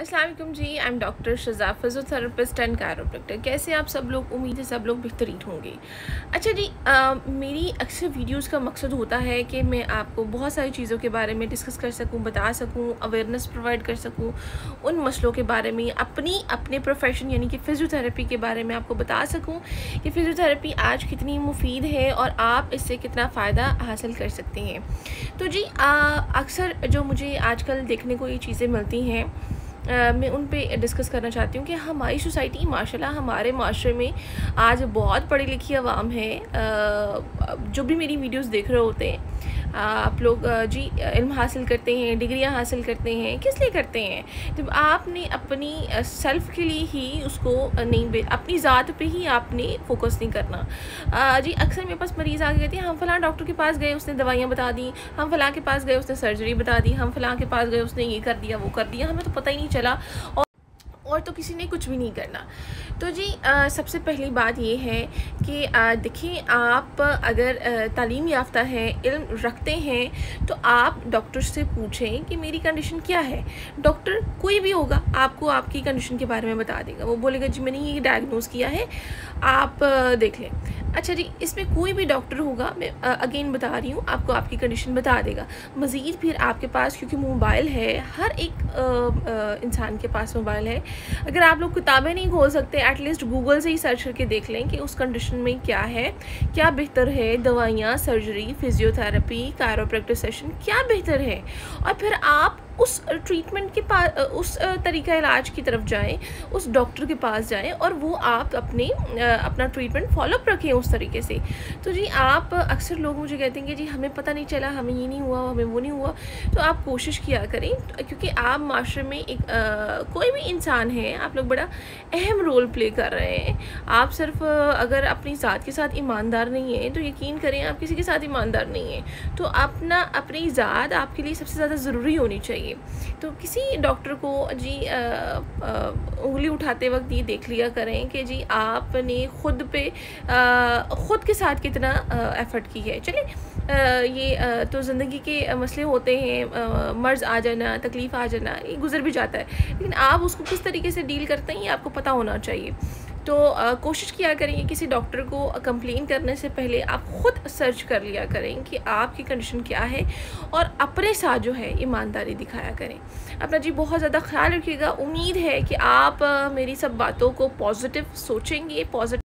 Aslam ji I am doctor Shaza physiotherapist and chiropractor कैसे आप सब लोग? उम्मीद है सब लोग बेहतरीन होंगे। अच्छा जी आ, मेरी अक्सर वीडियोस का मकसद होता है कि मैं आपको बहुत सारी चीज़ों के बारे में डिस्कस कर सकूँ बता सकूँ अवेयरनेस प्रोवाइड कर सकूँ उन मसलों के बारे में अपनी अपने प्रोफेशन यानी कि फ़िज़ियोथेरेपी के बारे में आपको बता सकूँ कि फ़िज़ियोथेरेपी आज कितनी मुफीद है और आप इससे कितना फ़ायदा हासिल कर सकते हैं। तो जी अक्सर जो मुझे आजकल देखने को ये चीज़ें मिलती हैं मैं उन पर डिस्कस करना चाहती हूँ कि हमारी सोसाइटी माशाल्लाह हमारे माशरे में आज बहुत पढ़ी लिखी आवाम है। जो भी मेरी वीडियोस देख रहे होते हैं आप लोग जी इल्म हासिल करते हैं, डिग्रियाँ हासिल करते हैं, किस लिए करते हैं? जब आपने अपनी सेल्फ़ के लिए ही उसको नहीं अपनी ज़ात पे ही आपने फोकस नहीं करना। जी, अक्सर मेरे पास मरीज़ आगे कहते हैं, हम फलां डॉक्टर के पास गए, उसने दवाइयाँ बता दी, हम फलां के पास गए, उसने सर्जरी बता दी, हम फ़लाँ के पास गए, उसने ये कर दिया, वो कर दिया। हमें तो पता ही नहीं चला। और तो किसी ने कुछ भी नहीं करना। तो जी आ, सबसे पहली बात ये है कि देखिए आप अगर तालीम याफ्ता हैं इल्म रखते हैं तो आप डॉक्टर से पूछें कि मेरी कंडीशन क्या है। डॉक्टर कोई भी होगा आपको आपकी कंडीशन के बारे में बता देगा। वो बोलेगा जी मैंने ये डायग्नोज़ किया है आप देख लें। अच्छा जी, इसमें कोई भी डॉक्टर होगा, मैं अगेन बता रही हूँ, आपको आपकी कंडीशन बता देगा। मज़ीद फिर आपके पास, क्योंकि मोबाइल है, हर एक इंसान के पास मोबाइल है। अगर आप लोग किताबें नहीं खोल सकते एटलीस्ट गूगल से ही सर्च करके देख लें कि उस कंडीशन में क्या है, क्या बेहतर है, दवाइयाँ सर्जरी फिजियोथेरेपी कायरोप्रैक्टिस सेशन क्या बेहतर है। और फिर आप उस ट्रीटमेंट के पास उस तरीका इलाज की तरफ़ जाएँ उस डॉक्टर के पास जाएँ और वो आप अपने अपना ट्रीटमेंट फॉलोअप रखें उस तरीके से। तो जी आप अक्सर लोग मुझे कहते हैं कि जी हमें पता नहीं चला हमें ये नहीं हुआ हमें वो नहीं हुआ। तो आप कोशिश किया करें क्योंकि आप माशरे में एक आ, कोई भी इंसान है आप लोग बड़ा अहम रोल प्ले कर रहे हैं। आप सिर्फ़ अगर अपनी ज़ात के साथ ईमानदार नहीं है तो यकीन करें आप किसी के साथ ईमानदार नहीं है। तो अपना अपनी ज़ात आपके लिए सबसे ज़्यादा ज़रूरी होनी चाहिए। चाहिए तो किसी डॉक्टर को जी उंगली उठाते वक्त ये देख लिया करें कि जी, आपने ख़ुद पे ख़ुद के साथ कितना एफ़र्ट की है। चलिए ये तो ज़िंदगी के मसले होते हैं मर्ज़ आ जाना, तकलीफ़ आ जाना, ये गुज़र भी जाता है। लेकिन आप उसको किस तरीके से डील करते हैं, ये आपको पता होना चाहिए। तो आ, कोशिश किया करेंगे किसी डॉक्टर को कंप्लेन करने से पहले आप ख़ुद सर्च कर लिया करें कि आपकी कंडीशन क्या है और अपने साथ जो है ईमानदारी दिखाया करें। अपना जी बहुत ज़्यादा ख्याल रखिएगा। उम्मीद है कि आप मेरी सब बातों को पॉजिटिव सोचेंगे पॉजिटिव